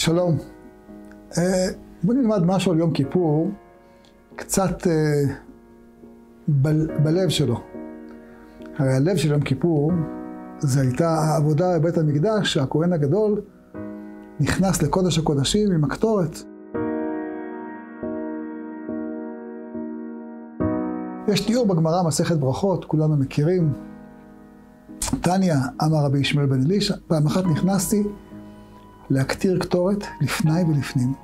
שלום. אה, בואו נלמד משהו על יום כיפור, קצת אה, ב- בלב שלו. הרי הלב של יום כיפור, זה הייתה העבודה בבית המקדש, שהכהן הגדול נכנס לקודש הקודשים עם הקטורת. יש תיאור בגמרא, מסכת ברכות, כולנו מכירים. תניא, אמר רבי ישמעאל בן אלישע, פעם אחת נכנסתי להקטיר קטורת לפני ולפנים,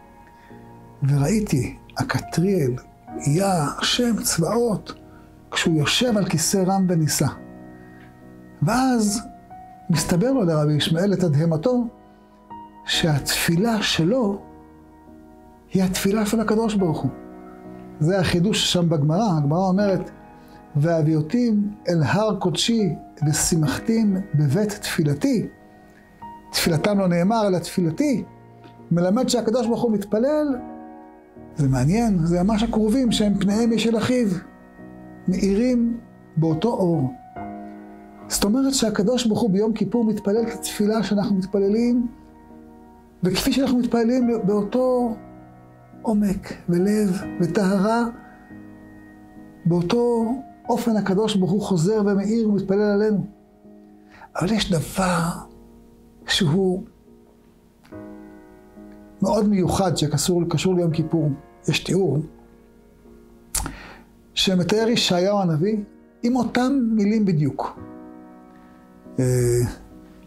וראיתי הקטריאל, יא, שם צבאות, כשהוא יושב על כיסא רם ונישא. ואז מסתבר לו לרבי ישמעאל לתדהמתו, שהתפילה שלו היא התפילה של הקדוש ברוך הוא. זה החידוש שם בגמרא, הגמרא אומרת, והביאותים אל הר קודשי ושימחתים בבית תפילתי. תפילתם לא נאמר, אלא תפילתי. מלמד שהקדוש ברוך הוא מתפלל. זה מעניין, זה ממש הקרובים שהם פניהם משל אחיו. מאירים באותו אור. זאת אומרת שהקדוש ברוך הוא ביום כיפור מתפלל כתפילה שאנחנו מתפללים, וכפי שאנחנו מתפללים באותו עומק ולב וטהרה, באותו אופן הקדוש ברוך הוא חוזר ומאיר ומתפלל עלינו. אבל יש דבר שהוא מאוד מיוחד שקשור ליום כיפור. יש תיאור שמתאר ישעיהו הנביא עם אותם מילים בדיוק.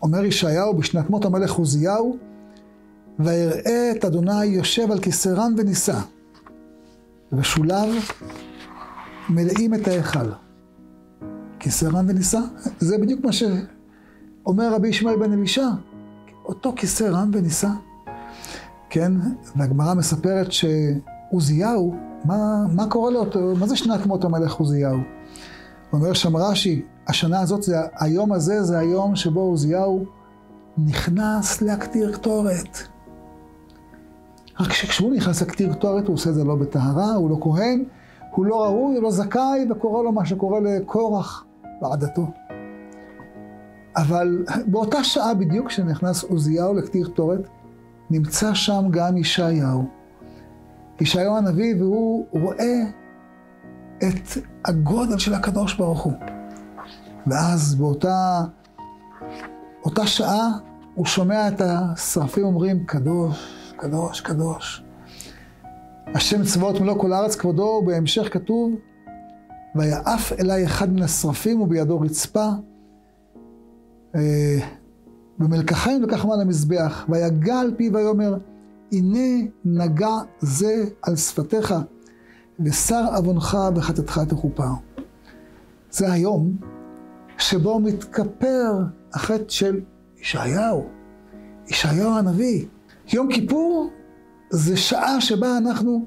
אומר ישעיהו בשנת מות המלך עוזיהו, ויראה את אדוני יושב על כיסא רם ונישא, ושוליו מלאים את ההיכל. כיסא רם ונישא, זה בדיוק מה שאומר רבי ישמעאל בן אלישע, אותו כיסא רם ונישא. כן, והגמרא מספרת שעוזיהו, מה, מה קורה לאותו, מה זה שנת מות המלך עוזיהו? אומר שם רש"י, השנה הזאת, זה, היום הזה זה היום שבו עוזיהו נכנס להקטיר קטורת. רק כשהוא נכנס להקטיר קטורת, הוא עושה את זה לא בטהרה, הוא לא כהן, הוא לא ראוי, הוא לא זכאי, וקורה לו מה שקורה לקורח בעדתו. אבל באותה שעה בדיוק כשנכנס עוזיהו לקטיר קטורת, נמצא שם גם ישעיהו. ישעיהו הנביא, והוא רואה את הגודל של הקדוש ברוך הוא. ואז באותה אותה שעה הוא שומע את השרפים אומרים, קדוש, קדוש, קדוש. השם צבאות מלוא כל הארץ כבודו, ובהמשך כתוב, ויעף אליי אחד מן השרפים ובידו רצפה, במלקחיים לקח מעל המזבח, ויגע על פיו ויאמר, הנה נגע זה על שפתיך, ושר עוונך וחטאתך תכופר. זה היום שבו מתכפר החטא של ישעיהו, ישעיהו הנביא. יום כיפור זה שעה שבה אנחנו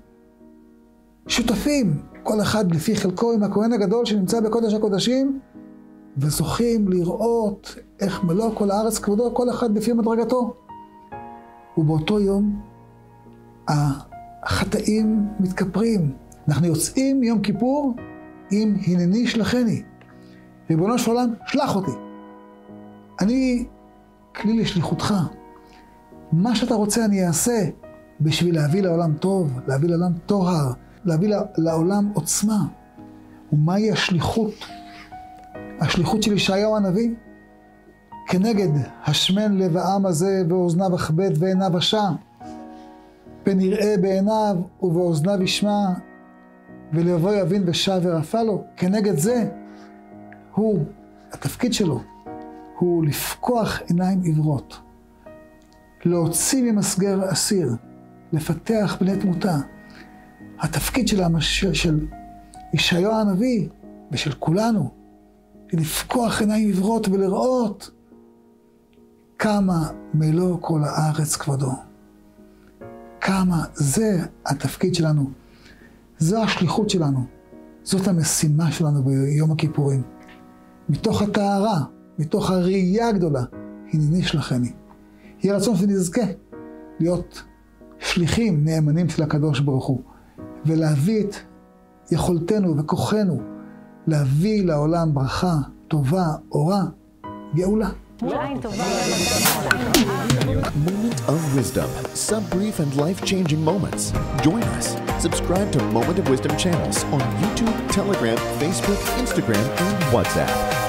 שותפים, כל אחד לפי חלקו עם הכהן הגדול שנמצא בקודש הקודשים, וזוכים לראות איך מלוא כל הארץ כבודו, כל אחד לפי מדרגתו. ובאותו יום החטאים מתכפרים. אנחנו יוצאים מיום כיפור עם הנני שלחני. ריבונו של עולם, שלח אותי. אני כלי לשליחותך. מה שאתה רוצה אני אעשה בשביל להביא לעולם טוב, להביא לעולם טוהר, להביא לעולם עוצמה. ומהי השליחות? השליחות של ישעיהו הנביא? כנגד השמן לב העם הזה ואוזניו אכבד ועיניו אשע. פן יראה בעיניו ובאוזניו ישמע ולבוא יבין ושב ורפא לו. כנגד זה הוא, התפקיד שלו, הוא לפקוח עיניים עיוורות, להוציא ממסגר אסיר, לפתח בני תמותה. התפקיד של, המש... של ישעיהו הנביא ושל כולנו, היא לפקוח עיניים עיוורות ולראות כמה מלוא כל הארץ כבודו. כמה זה התפקיד שלנו. זו השליחות שלנו. זאת המשימה שלנו ביום הכיפורים. מתוך הטהרה, מתוך הראייה הגדולה, הנני שלחני. יהי רצון שנזכה להיות שליחים נאמנים של הקדוש ברוך הוא, ולהביא את יכולתנו וכוחנו להביא לעולם ברכה, טובה, אורה, גאולה. Moment of Wisdom, sub brief and life changing moments. Join us. Subscribe to Moment of Wisdom channels on YouTube, Telegram, Facebook, Instagram, and WhatsApp.